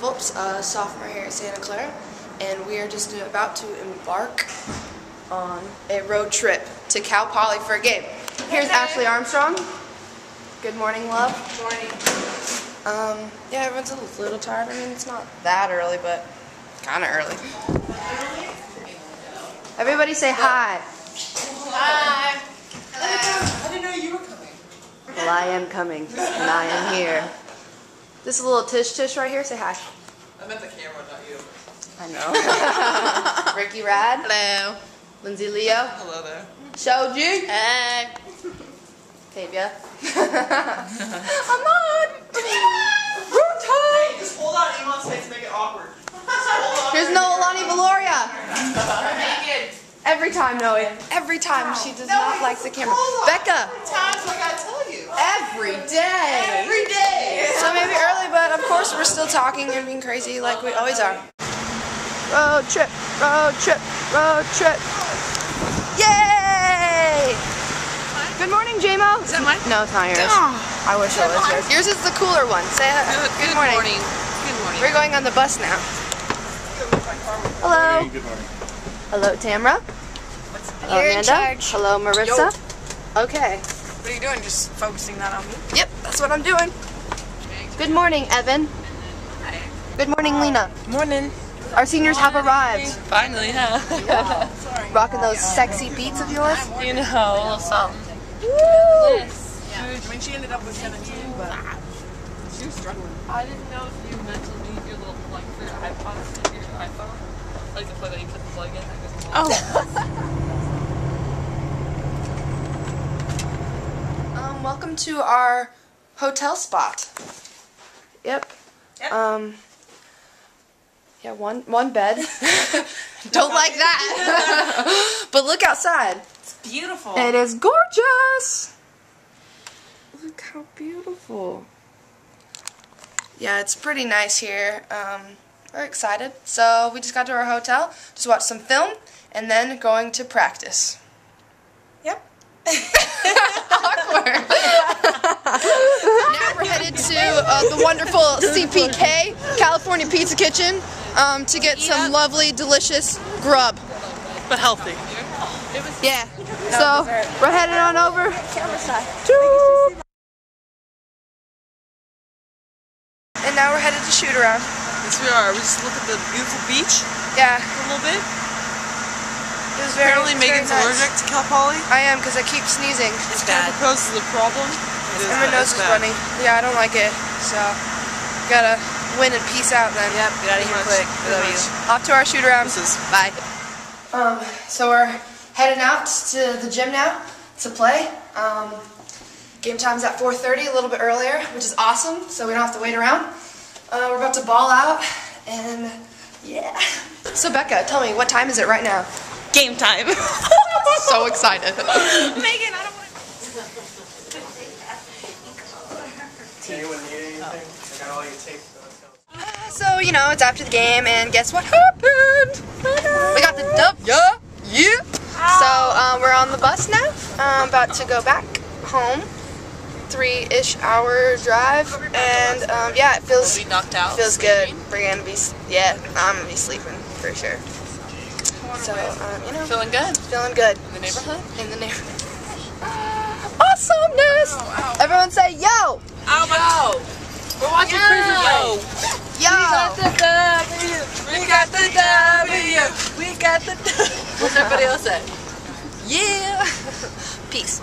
Fulps, a sophomore here at Santa Clara, and we are just about to embark on a road trip to Cal Poly for a game. Here's Ashley Armstrong. Good morning, love. Good morning. Um, yeah, everyone's a little tired. I mean, it's not that early, but kind of early. Everybody say hi. Hi. Hello. I didn't know you were coming. Well, I am coming, and I am here. This is a little Tish Tish right here. Say hi. I meant the camera, not you. I know. Ricky Rad. Hello. Lindsay Leo. Hello there. Shoji. Hey. Tavia. I'm on. Room Hey, time. just hold on Iman's face, make it awkward. Just hold on. Here's no Alani Valoria. Naked. Every time, Every time she does not like the camera. Becca. Times I tell you. Every day. Every day. So maybe early, but of course we're still talking and being crazy like we always are. Road trip, road trip, road trip. Yay! Good morning, JMO. Is that mine? No, it's not yours. I wish it was yours. Yours is the cooler one. Say uh, Good, good morning. Good morning. We're going on the bus now. Hello. Good morning. Hello, Tamra. Hello, You're in Amanda. charge. Hello, Marissa. Okay. What are you doing? Just focusing that on me? Yep, that's what I'm doing. Good morning, Evan. Hi. Good morning, Lena. Morning. Our seniors have arrived. Finally, huh? Rocking those sexy beats of yours. you know, a little something. Woo! I mean, she ended up with 17, but she was struggling. I didn't know if you meant to leave your little plug for your iPod in your iPhone. Like the plug that you put the plug in. That goes in Oh. Um, welcome to our hotel spot. Yep. Yep. Um. Yeah, one one bed. Don't like that. but look outside. It's beautiful. It is gorgeous. Look how beautiful. Yeah, it's pretty nice here. Um, we're excited. So we just got to our hotel, just watched some film, and then going to practice. Yep. Awkward. now we're headed to uh, the wonderful CPK, California Pizza Kitchen, um, to get some lovely, delicious grub. But healthy. Yeah. So we're headed on over. to- And now we're headed to shoot around. Yes, we are. We just look at the beautiful beach Yeah, for a little bit. It. Apparently, it's very Meagan's nice. allergic to Cal Poly. I am because I keep sneezing. It's kind of poses a problem. It is And my bad. nose It's is bad. running. Yeah, I don't like it. So gotta win and peace out then. Yep, get out of here quick. much. We love you. Off to our shoot around. This is Bye. Um, so we're heading out to the gym now to play. Um, game time's at 4:30, a little bit earlier, which is awesome. So we don't have to wait around. Uh, we're about to ball out, and yeah. So Becca, tell me, what time is it right now? Game time. So excited. Meagan, I don't want Anyone need anything? I got all your tape. So you know, it's after the game, and guess what happened? We got the dub. Yeah, yeah. So um, we're on the bus now. I'm about to go back home. Three-ish hour drive, and um, yeah, it feels knocked out. feels good. We're gonna be yeah, I'm gonna be sleeping for sure. So um, you know, Feeling good feeling good in the neighborhood. in the neighborhood. Awesomeness! Everyone say yo, Oh my We're watching Prison Yo. yo. the W. We got the W. We got the W. What's everybody else say? Yeah. Peace.